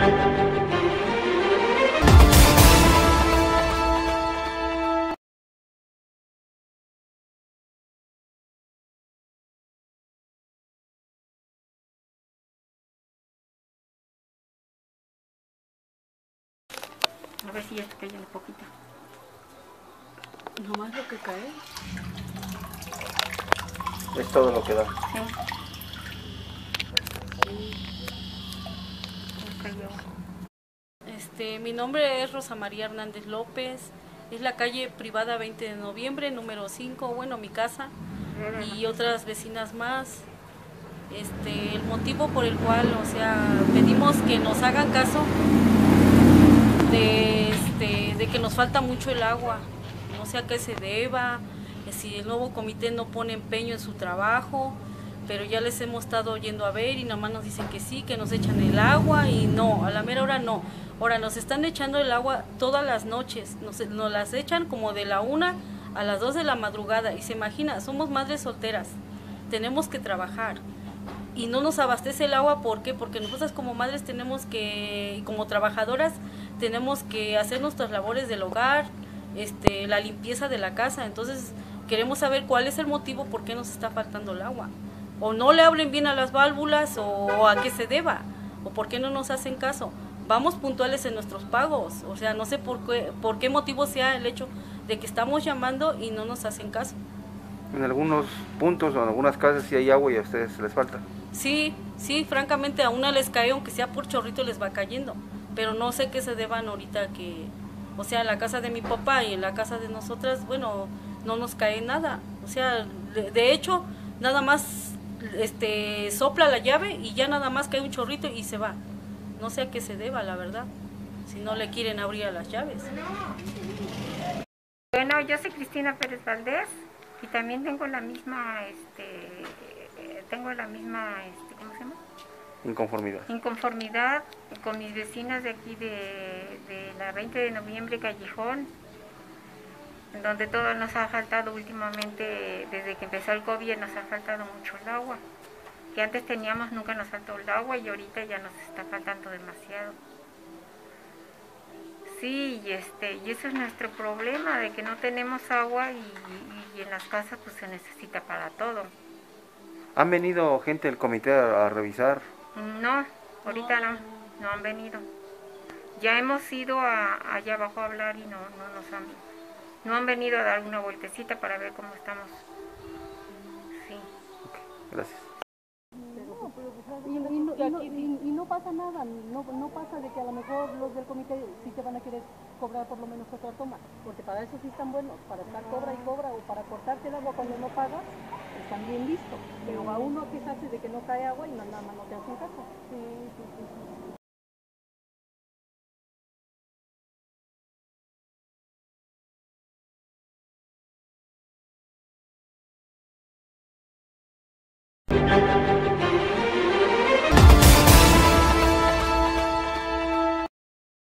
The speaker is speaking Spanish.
A ver si ya está cayendo poquito. Nomás lo que cae. Es todo lo que da. Sí. Este, mi nombre es Rosa María Hernández López. Es la calle privada 20 de noviembre, número 5, bueno, mi casa y otras vecinas más. Este, el motivo por el cual, o sea, pedimos que nos hagan caso de, este, de que nos falta mucho el agua, no sé a qué se deba, si el nuevo comité no pone empeño en su trabajo, pero ya les hemos estado yendo a ver y nomás nos dicen que sí, que nos echan el agua la no. Ahora nos están echando el agua todas las noches, nos, las echan como de la una a las dos de la madrugada y se imagina, somos madres solteras, tenemos que trabajar y no nos abastece el agua, ¿por qué? Porque nosotras como madres tenemos que, como trabajadoras, tenemos que hacer nuestras labores del hogar, este, la limpieza de la casa, entonces queremos saber cuál es el motivo por qué nos está faltando el agua. O no le abren bien a las válvulas o a qué se deba, o por qué no nos hacen caso. Vamos puntuales en nuestros pagos, o sea, no sé por qué, por qué motivo sea el hecho de que estamos llamando y no nos hacen caso. En algunos puntos o en algunas casas sí hay agua y a ustedes les falta. Sí, sí, francamente a una les cae, aunque sea por chorrito les va cayendo, pero no sé qué se deban ahorita que, o sea, en la casa de mi papá y en la casa de nosotras, bueno, no nos cae nada, o sea, de, de hecho, nada más este sopla la llave y ya nada más cae un chorrito y se va. No sé a qué se deba, la verdad, si no le quieren abrir a las llaves. Bueno, yo soy Cristina Pérez Valdés y también tengo la misma, este, tengo la misma, este, ¿cómo se llama? Inconformidad. Inconformidad con mis vecinas de aquí de, de la 20 de noviembre Callejón, donde todo nos ha faltado últimamente, desde que empezó el COVID nos ha faltado mucho el agua. Que antes teníamos, nunca nos faltó el agua y ahorita ya nos está faltando demasiado. Sí, y, este, y ese es nuestro problema, de que no tenemos agua y, y- y en las casas pues se necesita para todo. ¿Han venido gente del comité a, a revisar? No, ahorita no, no han venido. Ya hemos ido a, allá abajo a hablar y no, no nos han, no han venido a dar una vueltecita para ver cómo estamos. Sí. Gracias. Y, y no, y no- y- y no pasa nada, no, no pasa de que a lo mejor los del comité sí te van a querer cobrar por lo menos otra toma, porque para eso sí están buenos, para estar cobra y cobra o para cortarte el agua cuando no pagas, están bien listos, pero a uno quejarse de que no cae agua y nada más no te hacen caso. Sí, sí, sí, sí. Thank